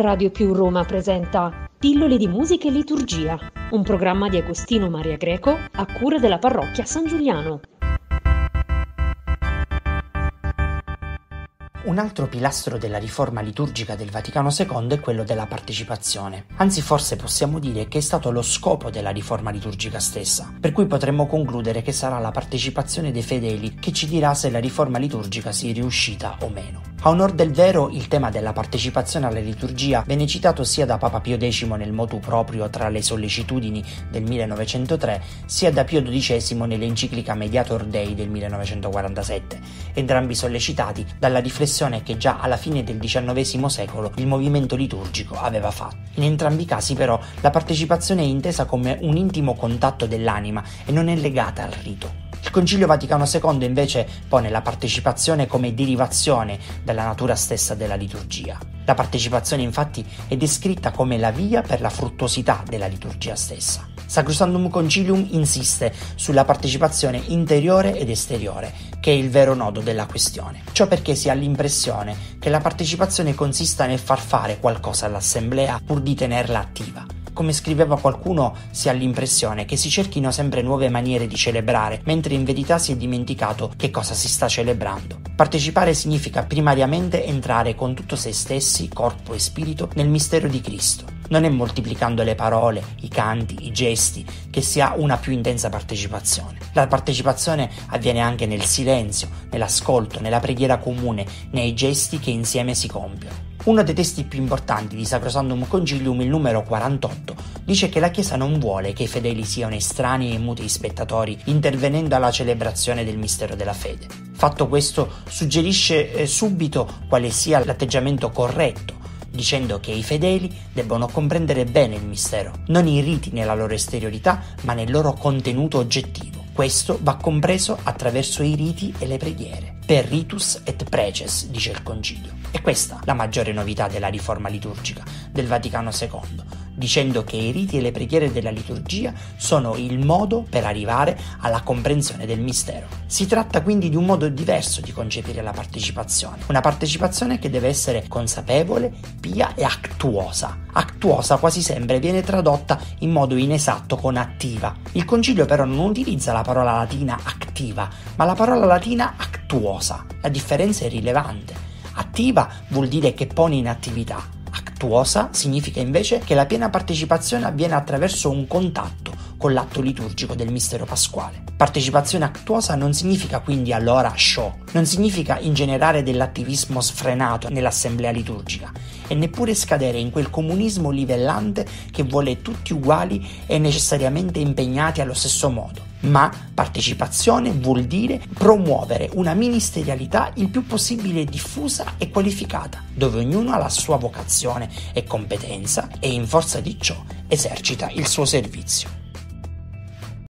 Radio Più Roma presenta Pillole di musica e liturgia, un programma di Agostino Maria Greco a cura della parrocchia San Giuliano. Un altro pilastro della riforma liturgica del Vaticano II è quello della partecipazione. Anzi, forse possiamo dire che è stato lo scopo della riforma liturgica stessa, per cui potremmo concludere che sarà la partecipazione dei fedeli che ci dirà se la riforma liturgica sia riuscita o meno. A onor del vero, il tema della partecipazione alla liturgia venne citato sia da Papa Pio X nel motu proprio tra le sollecitudini del 1903, sia da Pio XII nell'enciclica Mediator Dei del 1947, entrambi sollecitati dalla riflessione che già alla fine del XIX secolo il movimento liturgico aveva fatto. In entrambi i casi però la partecipazione è intesa come un intimo contatto dell'anima e non è legata al rito. Il Concilio Vaticano II invece pone la partecipazione come derivazione dalla natura stessa della liturgia. La partecipazione infatti è descritta come la via per la fruttuosità della liturgia stessa. Sacrosandum Concilium insiste sulla partecipazione interiore ed esteriore, che è il vero nodo della questione. Ciò perché si ha l'impressione che la partecipazione consista nel far fare qualcosa all'assemblea pur di tenerla attiva come scriveva qualcuno, si ha l'impressione che si cerchino sempre nuove maniere di celebrare, mentre in verità si è dimenticato che cosa si sta celebrando. Partecipare significa primariamente entrare con tutto se stessi, corpo e spirito, nel mistero di Cristo. Non è moltiplicando le parole, i canti, i gesti che si ha una più intensa partecipazione. La partecipazione avviene anche nel silenzio, nell'ascolto, nella preghiera comune, nei gesti che insieme si compiono. Uno dei testi più importanti di Sacrosandum Concilium, il numero 48, dice che la Chiesa non vuole che i fedeli siano estranei e muti spettatori intervenendo alla celebrazione del mistero della fede. Fatto questo, suggerisce eh, subito quale sia l'atteggiamento corretto dicendo che i fedeli debbono comprendere bene il mistero, non i riti nella loro esteriorità, ma nel loro contenuto oggettivo. Questo va compreso attraverso i riti e le preghiere. Per ritus et preces, dice il Concilio. E questa la maggiore novità della riforma liturgica del Vaticano II, dicendo che i riti e le preghiere della liturgia sono il modo per arrivare alla comprensione del mistero. Si tratta quindi di un modo diverso di concepire la partecipazione, una partecipazione che deve essere consapevole, pia e actuosa. Actuosa quasi sempre viene tradotta in modo inesatto con attiva. Il concilio però non utilizza la parola latina activa, ma la parola latina actuosa. La differenza è rilevante. Attiva vuol dire che pone in attività. Actuosa significa invece che la piena partecipazione avviene attraverso un contatto con l'atto liturgico del mistero pasquale. Partecipazione actuosa non significa quindi allora show, non significa ingenerare dell'attivismo sfrenato nell'assemblea liturgica e neppure scadere in quel comunismo livellante che vuole tutti uguali e necessariamente impegnati allo stesso modo ma partecipazione vuol dire promuovere una ministerialità il più possibile diffusa e qualificata, dove ognuno ha la sua vocazione e competenza e in forza di ciò esercita il suo servizio.